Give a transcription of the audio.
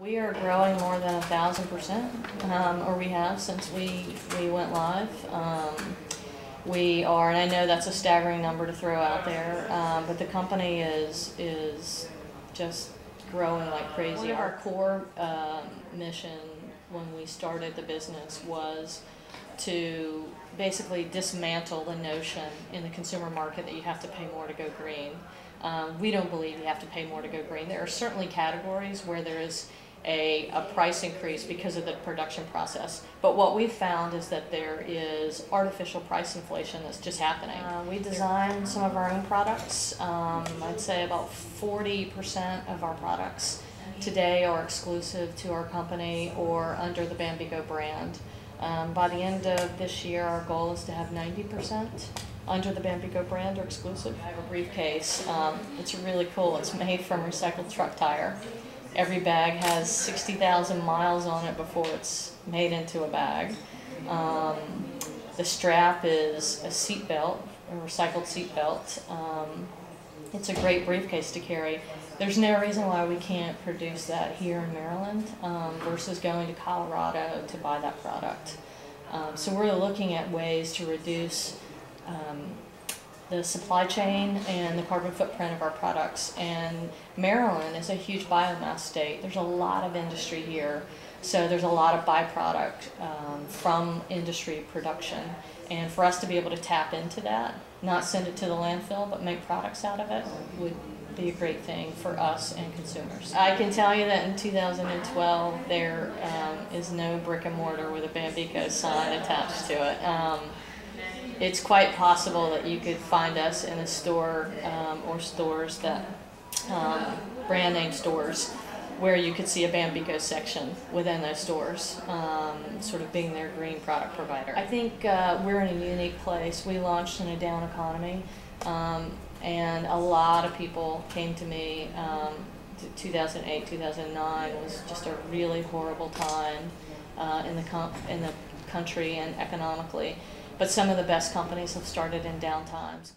We are growing more than a thousand percent, um, or we have since we, we went live. Um, we are, and I know that's a staggering number to throw out there, um, but the company is is just growing like crazy. Our core um, mission when we started the business was to basically dismantle the notion in the consumer market that you have to pay more to go green. Um, we don't believe you have to pay more to go green. There are certainly categories where there is a, a price increase because of the production process. But what we've found is that there is artificial price inflation that's just happening. Uh, we design some of our own products. Um, I'd say about 40% of our products today are exclusive to our company or under the Bambeco brand. Um, by the end of this year, our goal is to have 90% under the Bambeco brand or exclusive. I have a briefcase. Um, it's really cool. It's made from recycled truck tire. Every bag has 60,000 miles on it before it's made into a bag. Um, the strap is a seat belt, a recycled seat belt. Um, it's a great briefcase to carry. There's no reason why we can't produce that here in Maryland um, versus going to Colorado to buy that product. Um, so we're looking at ways to reduce um, the supply chain and the carbon footprint of our products. And Maryland is a huge biomass state. There's a lot of industry here. So there's a lot of byproduct um, from industry production. And for us to be able to tap into that, not send it to the landfill, but make products out of it, would be a great thing for us and consumers. I can tell you that in 2012, there um, is no brick and mortar with a Bambeco sign attached to it. Um, it's quite possible that you could find us in a store um, or stores that um, brand name stores where you could see a Bambeco section within those stores, um, sort of being their green product provider. I think uh, we're in a unique place. We launched in a down economy, um, and a lot of people came to me. Um, 2008, 2009 was just a really horrible time uh, in the in the country and economically. But some of the best companies have started in down times.